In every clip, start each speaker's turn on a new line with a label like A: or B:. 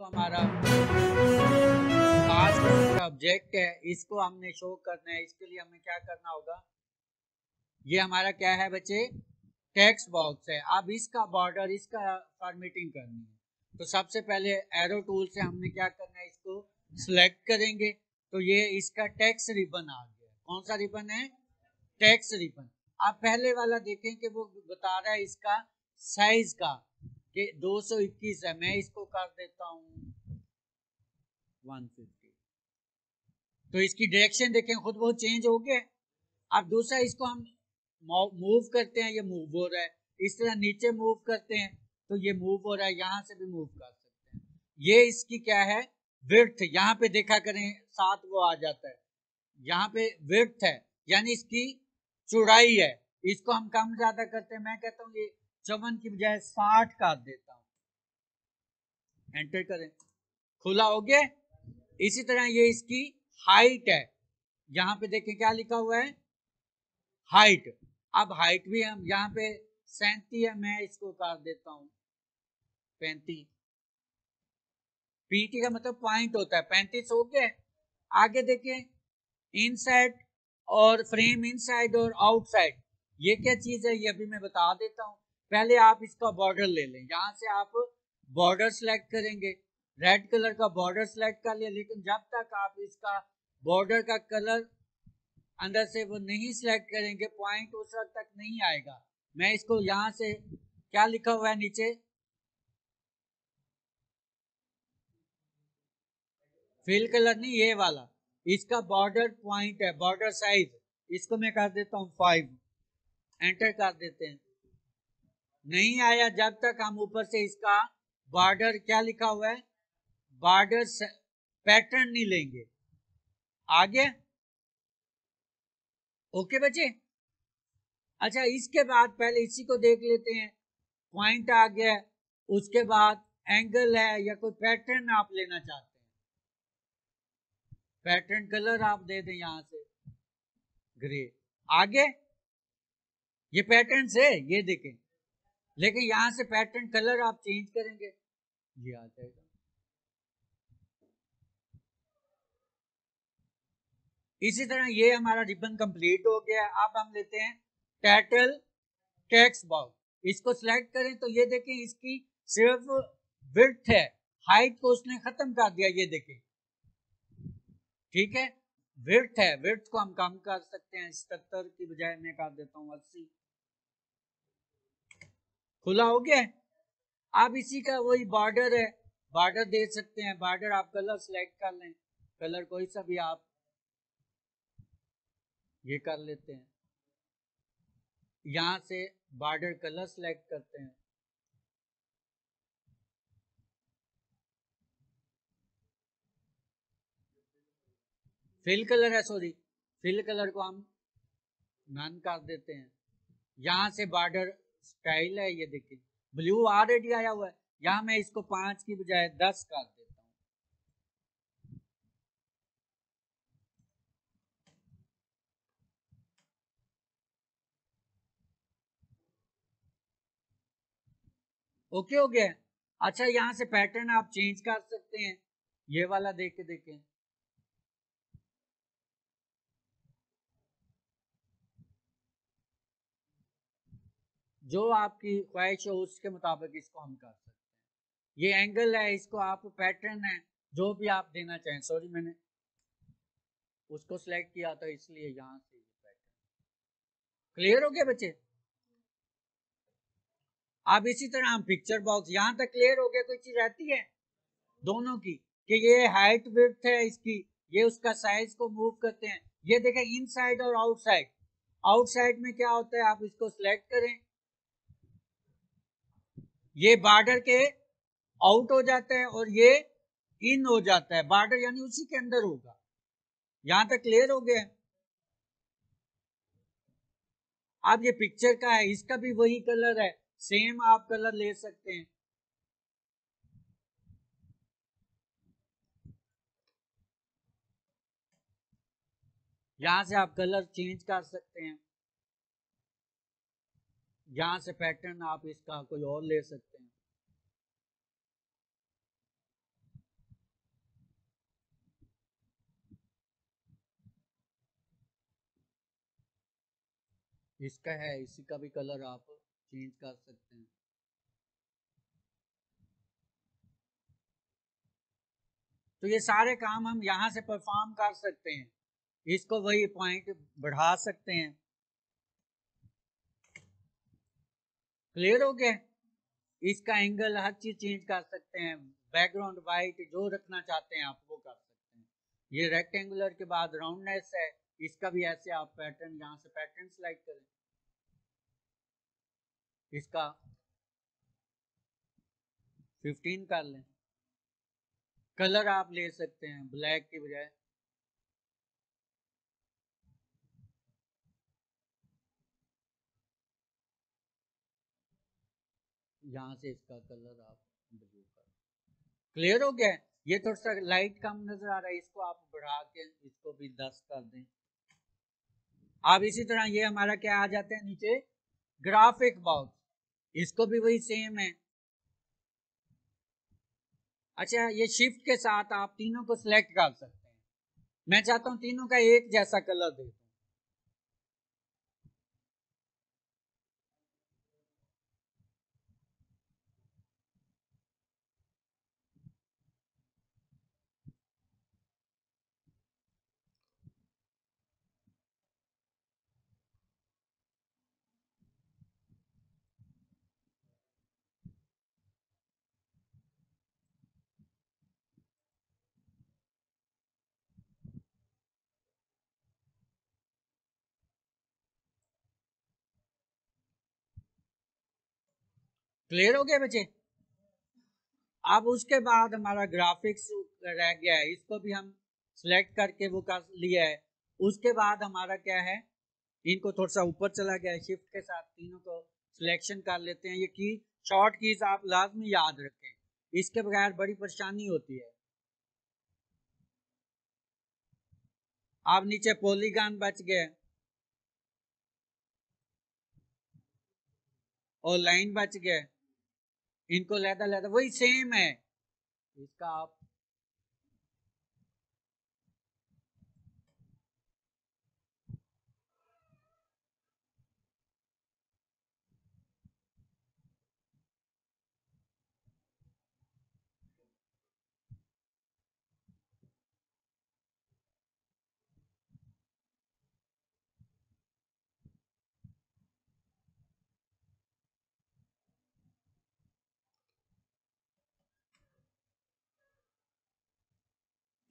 A: तो हमारा खास ऑब्जेक्ट है, इसको हमने शो करना है, इसके लिए हमें क्या करना होगा? ये हमारा क्या है बच्चे? टेक्स्ट बॉक्स है। अब इसका बॉर्डर इसका फॉर्मेटिंग करनी है। तो सबसे पहले एरो टूल से हमने क्या करना है, इसको सिलेक्ट करेंगे। तो ये इसका टेक्स रिबन आ गया। कौन सा रिबन है? टेक्स रिबन आप पहले वाला देखें कि वो बता रहा है इसका साइज़ का। कि 221 है, मैं इसको कर देता हूँ 150 तो इसकी डायरेक्शन देखें, खुद बहुत चेंज हो गया। अब दूसरा, इसको हम मूव करते हैं, ये मूव हो रहा है। इस तरह नीचे मूव करते हैं तो ये मूव हो रहा है, यहाँ से भी मूव कर सकते हैं। ये इसकी क्या है? विर्थ यहाँ पे देखा करें साथ वो आ जाता है। यहाँ पे विर्थ है, यानी इसकी चौड़ाई है। इसको हम कम ज़्यादा करते हैं, मैं कहता हूँ ये चौवन की बजाय साठ कर देता हूँ। एंटर करें। खुला हो गया। इसी तरह ये इसकी हाइट है। यहाँ पे देखें क्या लिखा हुआ है? हाइट अब हाइट भी हम यहाँ पे सैंती है, मैं इसको कर देता हूँ। पैंतीस पीटी का मतलब पॉइंट होता है। पैंतीस हो गया। आगे देखें। इनसाइड और फ्रेम इनसाइड और आउटसाइड ये क्या चीज़ है? ये अभी मैं बता देता हूँ। पहले आप इसका बॉर्डर ले लें। यहाँ से आप बॉर्डर सेलेक्ट करेंगे। रेड कलर का बॉर्डर सेलेक्ट कर लिया, लेकिन जब तक आप इसका बॉर्डर का कलर अंदर से वो नहीं सिलेक्ट करेंगे पॉइंट उस वक्त तक नहीं आएगा। मैं इसको यहाँ से क्या लिखा हुआ है नीचे? फिल कलर नहीं, ये वाला। इसका बॉर्डर पॉइंट है बॉर्डर साइज़ इसको मैं कर देता हूँ फाइव एंटर कर देते हैं। नहीं आया जब तक हम ऊपर से इसका बॉर्डर क्या लिखा हुआ है? बॉर्डर पैटर्न नहीं लेंगे। आगे। ओके बच्चे? अच्छा इसके बाद पहले इसी को देख लेते हैं। पॉइंट आ गया, उसके बाद एंगल है या कोई पैटर्न आप लेना चाहते हैं? पैटर्न कलर आप दे दें यहाँ से। ग्रे आगे। ये पैटर्न से ये देखें। लेकिन यहाँ से पैटर्न कलर आप चेंज करेंगे। ये आ जाएगा। इसी तरह ये हमारा रिबन कंप्लीट हो गया अब हम लेते हैं टाइटल टेक्स बॉक्स इसको सिलेक्ट करें तो ये देखें इसकी सिर्फ़ विर्थ है। हाइट को उसने खत्म कर दिया, ये देखें। ठीक है? विर्थ है। विर्थ को हम कम कर सकते हैं। सत्तर की बजाय मैं कर देता हूँ अस्सी। खुला हो गया आप इसी का वही बॉर्डर है। बॉर्डर दे सकते हैं। बॉर्डर आप कलर सेलेक्ट कर लें। कलर कोई सा भी आप ये कर लेते हैं। यहाँ से बॉर्डर कलर सेलेक्ट करते हैं। फिल कलर है सॉरी फिल कलर को हम नन कर देते हैं। यहाँ से बॉर्डर स्टाइल है ये देखिए। ब्लू ऑलरेडी आया हुआ है। यहाँ मैं इसको पाँच की बजाय दस कर देता हूँ। ओके, हो गया। अच्छा यहाँ से पैटर्न आप चेंज कर सकते हैं। ये वाला देख के, देखें जो आपकी ख्वाहिश हो, उसके मुताबिक इसको हम कर सकते हैं। ये एंगल है, इसको आप पैटर्न है, जो भी आप देना चाहें। सॉरी मैंने उसको सिलेक्ट किया था, इसलिए यहाँ से पैटर्न क्लियर हो। गया बच्चे? अब इसी तरह हम पिक्चर बॉक्स यहाँ तक क्लियर हो गया, कोई चीज़ रहती है? दोनों की, कि ये हाइट विथ है इसकी, ये उसका साइज़ को मूव करते हैं। ये देखें इनसाइड और आउटसाइड आउटसाइड में क्या होता है, आप इसको सिलेक्ट करें ये बॉर्डर के आउट हो जाता है और ये इन हो जाता है। बॉर्डर यानी उसी के अंदर होगा। यहाँ तक क्लियर हो गया? आप ये पिक्चर का है, इसका भी वही कलर है, सेम आप कलर ले सकते हैं। यहाँ से आप कलर चेंज कर सकते हैं। यहाँ से पैटर्न आप इसका कोई और ले सकते हैं। इसका है, इसी का भी कलर आप चेंज कर सकते हैं। तो ये सारे काम हम यहाँ से परफॉर्म कर सकते हैं। इसको वही पॉइंट बढ़ा सकते हैं। क्लियर हो गया? इसका एंगल हर चीज़ चेंज कर सकते हैं। बैकग्राउंड वाइट जो रखना चाहते हैं आप वो कर सकते हैं। ये रेक्टेंगुलर के बाद राउंडनेस है। इसका भी ऐसे आप पैटर्न यहाँ से पैटर्न सिलेक्ट करें। इसका 15 कर लें। कलर आप ले सकते हैं। ब्लैक की बजाय यहाँ से इसका कलर आप ब्लू कर क्लियर हो गया? ये थोड़ा सा लाइट कम नज़र आ रहा है, इसको आप बढ़ा के इसको भी दस कर दें। अब इसी तरह ये हमारा क्या आ जाते हैं नीचे? ग्राफिक बॉक्स इसको भी वही सेम है। अच्छा ये शिफ्ट के साथ आप तीनों को सिलेक्ट कर सकते हैं। मैं चाहता हूँ तीनों का एक जैसा कलर दे दूँ। क्लियर हो गया बच्चे? अब उसके बाद हमारा ग्राफिक्स रह गया है। इसको भी हम सिलेक्ट करके वो कर लिया है। उसके बाद हमारा क्या है? इनको थोड़ा सा ऊपर चला गया है। शिफ्ट के साथ तीनों को सिलेक्शन कर लेते हैं। ये की शॉर्ट कीज आप लाजमी याद रखें। इसके बगैर बड़ी परेशानी होती है। आप नीचे पोलीगान बच गए और लाइन बच गए इनको लेता लेता वही सेम है। इसका आप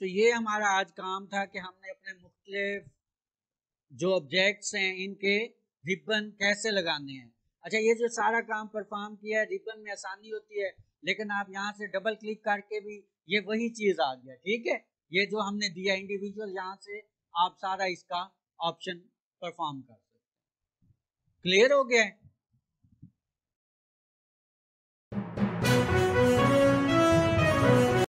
A: तो ये हमारा आज काम था कि हमने अपने मुख्तलिफ़ जो ऑब्जेक्ट्स हैं, इनके रिबन कैसे लगाने हैं। अच्छा ये जो सारा काम परफॉर्म किया है रिबन में आसानी होती है, लेकिन आप यहाँ से डबल क्लिक करके भी ये वही चीज़ आ गया, ठीक है? ये जो हमने दिया इंडिविजुअल यहाँ से आप सारा इसका ऑप्शन परफॉर्म कर सकते क्लियर हो गया है?